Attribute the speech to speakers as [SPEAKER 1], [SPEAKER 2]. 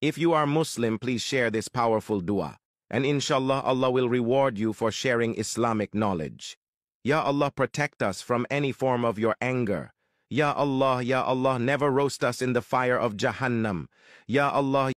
[SPEAKER 1] If you are Muslim, please share this powerful dua. And inshallah, Allah will reward you for sharing Islamic knowledge. Ya Allah, protect us from any form of your anger. Ya Allah, Ya Allah, never roast us in the fire of Jahannam. Ya Allah,